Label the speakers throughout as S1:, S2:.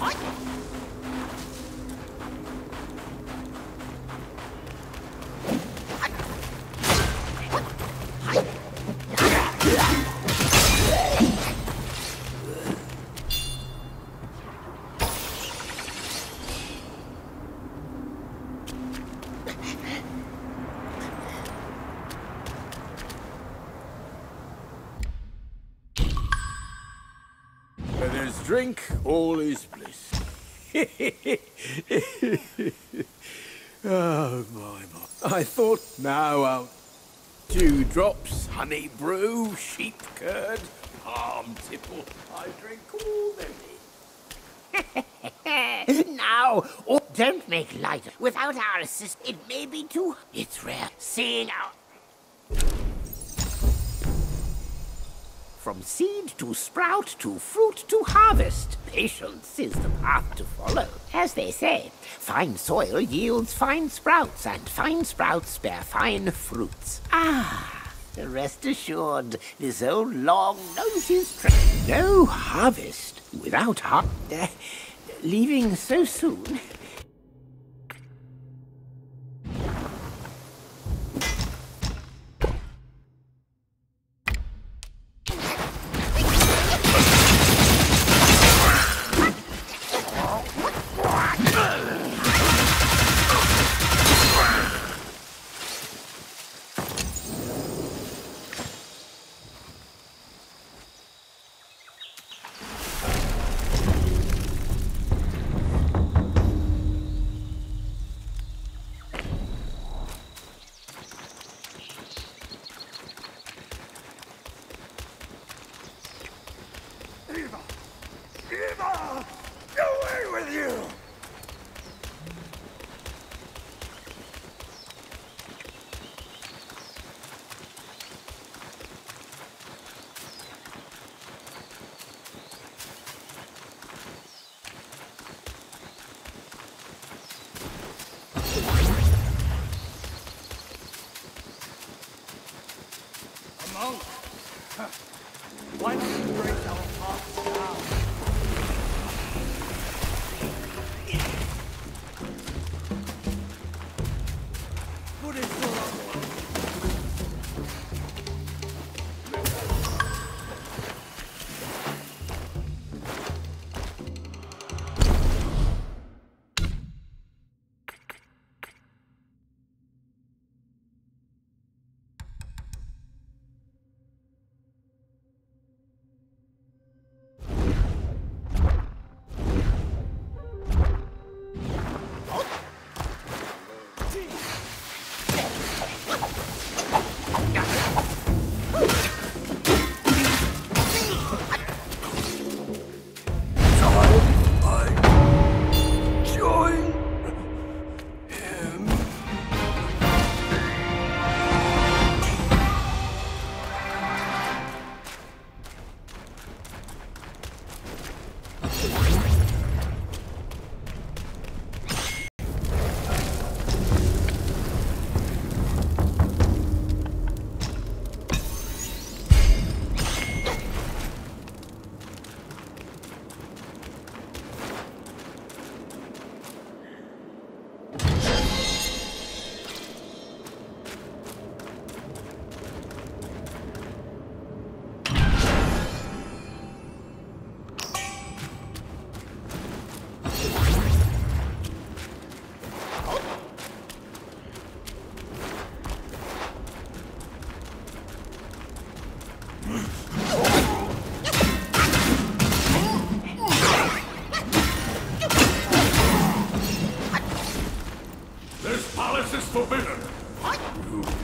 S1: What? Drink, all is bliss. oh, my, my. I thought now I'll... Two drops, honey brew, sheep curd, palm tipple. I drink all them.
S2: now, oh, don't make light. Without our assist, it may be too... It's rare seeing our... From seed to sprout to fruit to harvest, patience is the path to follow. As they say, fine soil yields fine sprouts, and fine sprouts bear fine fruits. Ah, rest assured, this old long his trick. No harvest without har... Uh, leaving so soon?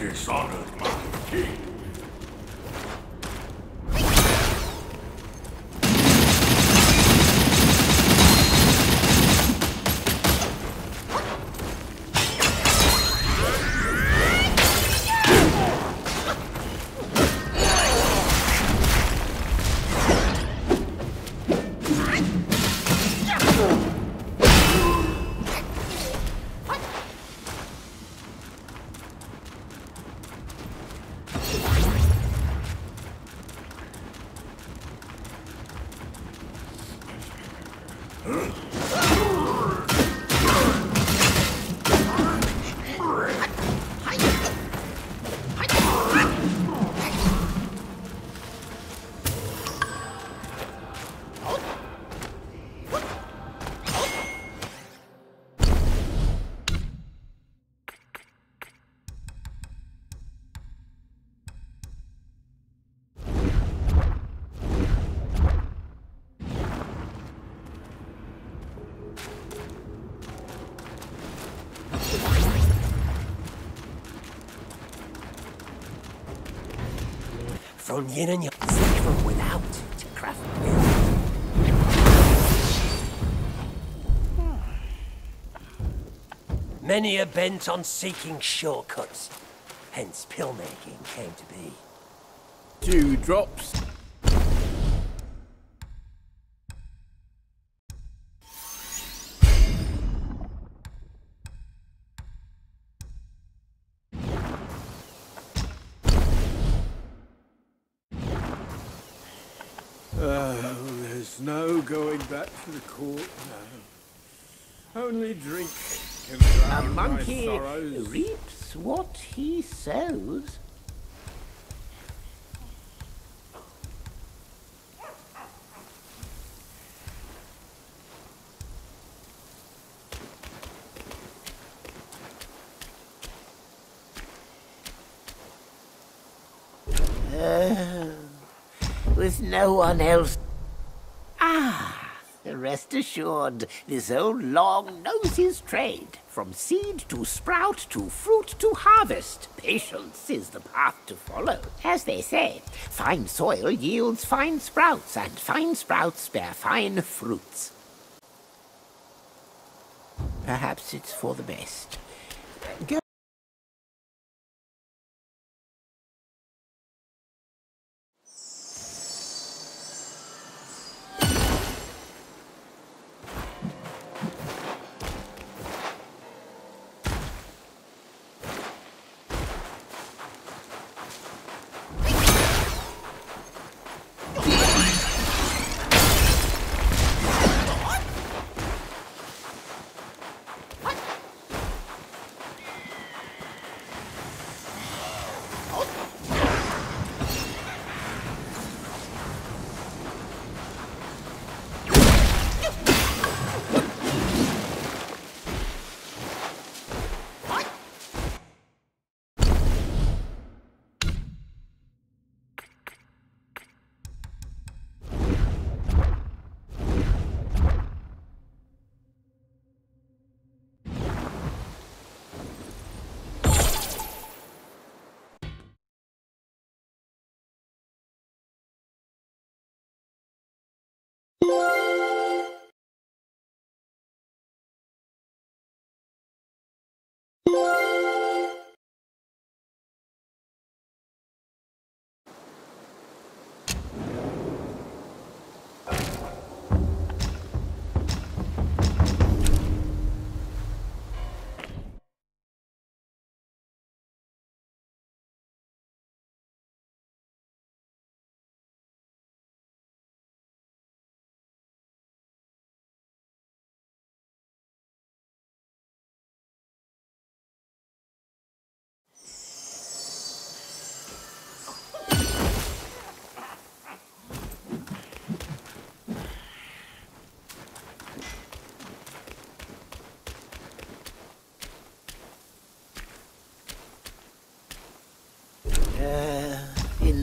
S2: You
S3: from yin and yang. From without to craft with. Hmm. Many are bent on seeking shortcuts. Hence, pill making came to be.
S1: Two there's no going back to the court now. Only drink can
S2: A
S1: drown my
S2: monkey reaps what he sows. Oh, with no one else. Rest assured, this old log knows his trade. From seed to sprout to fruit to harvest, patience is the path to follow. As they say, fine soil yields fine sprouts, and fine sprouts bear fine fruits. Perhaps it's for the best.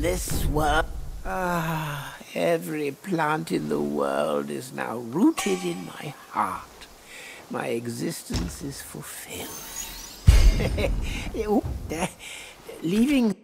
S2: This world, ah, every plant in the world is now rooted in my heart. My existence is fulfilled. Leaving